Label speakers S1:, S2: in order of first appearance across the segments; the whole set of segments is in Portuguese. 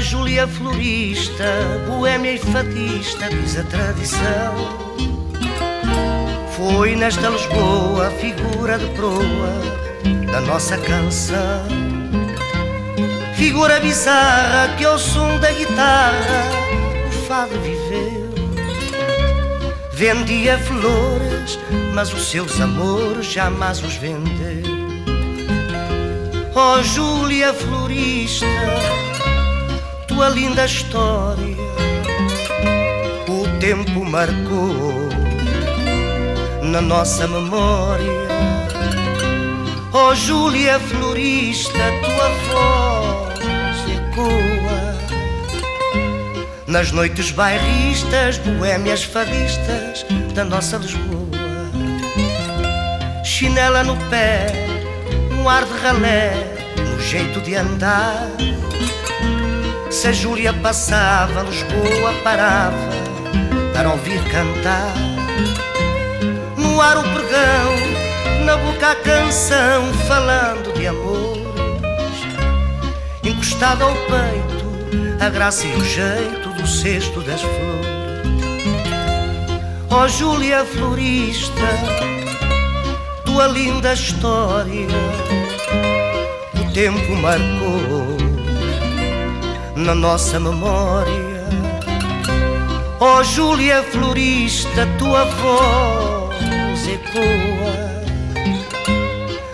S1: Júlia florista, boêmia e fadista, diz a tradição. Foi nesta Lisboa figura de proa da nossa canção. Figura bizarra que ao som da guitarra o fado viveu. Vendia flores, mas os seus amores jamais os vendeu. Oh Júlia florista, tua linda história, o tempo marcou na nossa memória. Oh Júlia florista, tua voz ecoa nas noites bairristas, boémias fadistas da nossa Lisboa. Chinela no pé, um ar de ralé, no jeito de andar. Se a Júlia passava, Lisboa parava para ouvir cantar no ar o pregão, na boca a canção, falando de amores. Encostado ao peito, a graça e o jeito do cesto das flores. Ó oh, Júlia florista, tua linda história, o tempo marcou na nossa memória. Ó oh, Júlia florista, tua voz ecoa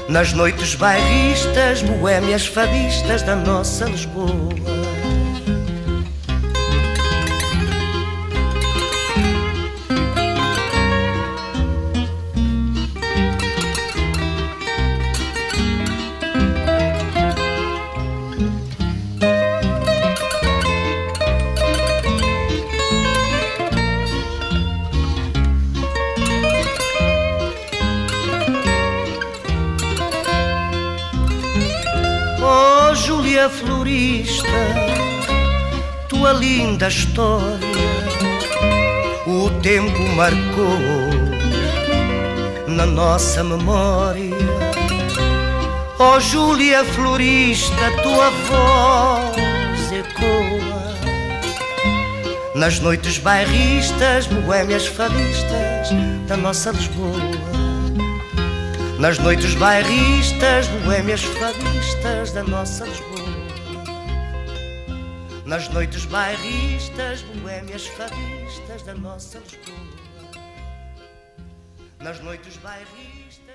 S1: nas noites bairristas, boémias fadistas da nossa Lisboa. Júlia florista, tua linda história, o tempo marcou na nossa memória. Ó oh, Júlia florista, tua voz ecoa nas noites bairristas, boémias fadistas da nossa Lisboa nas noites bairristas, boêmias fadistas da nossa Lisboa. Nas noites bairristas, boêmias fadistas da nossa Lisboa. Nas noites bairristas.